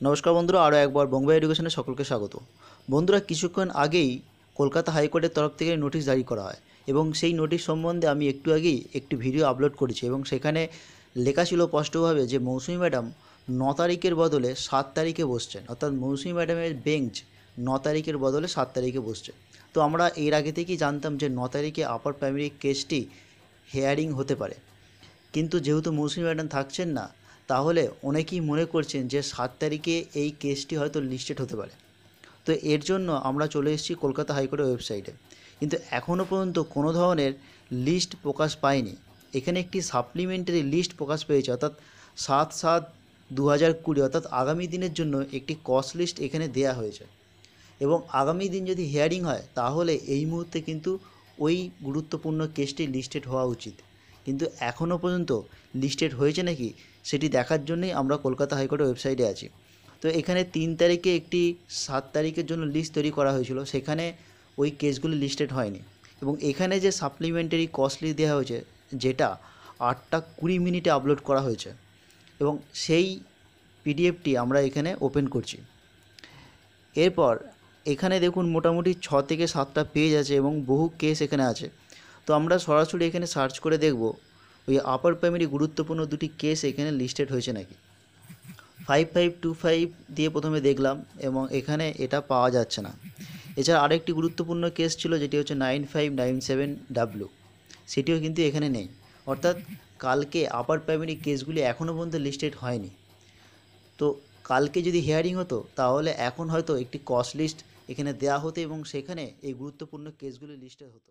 নমস্কার বন্ধুরা, আরও একবার বঙ্গবাই এডুকেশনে সকলকে স্বাগত। বন্ধুরা, কিছুক্ষণ আগেই কলকাতা হাইকোর্টের তরফ থেকে নোটিশ জারি করা হয় এবং সেই নোটিশ সম্বন্ধে আমি একটু আগেই একটি ভিডিও আপলোড করেছি এবং সেখানে লেখা ছিল স্পষ্টভাবে যে মৌসুমী ম্যাডাম ন তারিখের বদলে সাত তারিখে বসছেন, অর্থাৎ মৌসুমী ম্যাডামের বেঞ্চ ন তারিখের বদলে সাত তারিখে বসছে। তো আমরা এর আগে থেকেই জানতাম যে ন তারিখে আপার প্রাইমারি কেসটি হেয়ারিং হতে পারে। কিন্তু যেহেতু মৌসুমী ম্যাডাম থাকছেন না তাহলে অনেকেই মনে করছেন যে সাত তারিখে এই কেসটি হয়তো লিস্টেড হতে পারে। তো এর জন্য আমরা চলে এসেছি কলকাতা হাইকোর্টের ওয়েবসাইটে। কিন্তু এখনও পর্যন্ত কোনো ধরনের লিস্ট প্রকাশ পায়নি। এখানে একটি সাপ্লিমেন্টারি লিস্ট প্রকাশ পেয়েছে, অর্থাৎ সাত সাত দু হাজার কুড়ি, অর্থাৎ আগামী দিনের জন্য একটি কস্ট লিস্ট এখানে দেয়া হয়েছে। এবং আগামী দিন যদি হিয়ারিং হয়, তাহলে এই মুহূর্তে কিন্তু ওই গুরুত্বপূর্ণ কেসটি লিস্টেড হওয়া উচিত। কিন্তু এখনও পর্যন্ত লিস্টেড হয়েছে নাকি সেটি দেখার জন্যই আমরা কলকাতা হাইকোর্টের ওয়েবসাইটে আছি। তো এখানে তিন তারিখে একটি সাত তারিখের জন্য লিস্ট তৈরি করা হয়েছিল, সেখানে ওই কেসগুলি লিস্টেড হয়নি। এবং এখানে যে সাপ্লিমেন্টারি কস্টলি দেওয়া হয়েছে, যেটা আটটা কুড়ি মিনিটে আপলোড করা হয়েছে, এবং সেই পিডিএফটি আমরা এখানে ওপেন করছি। এরপর এখানে দেখুন মোটামুটি ছ থেকে সাতটা পেজ আছে এবং বহু কেস এখানে আছে। তো আমরা সরাসরি এখানে সার্চ করে দেখব, ওই আপার প্রাইমারি গুরুত্বপূর্ণ দুটি কেস এখানে লিস্টেড হয়েছে নাকি? ফাইভ ফাইভ টু ফাইভ দিয়ে প্রথমে দেখলাম এবং এখানে এটা পাওয়া যাচ্ছে না। এছাড়া আরেকটি গুরুত্বপূর্ণ কেস ছিল যেটি হচ্ছে nine five nine seven W সেটিও কিন্তু এখানে নেই। অর্থাৎ কালকে আপার প্রাইমারি কেসগুলি এখনও পর্যন্ত লিস্টেড হয়নি। তো কালকে যদি হিয়ারিং হতো, তাহলে এখন হয়তো একটি কস্ট লিস্ট এখানে দেওয়া হতো এবং সেখানে এই গুরুত্বপূর্ণ কেসগুলি লিস্টেড হতো।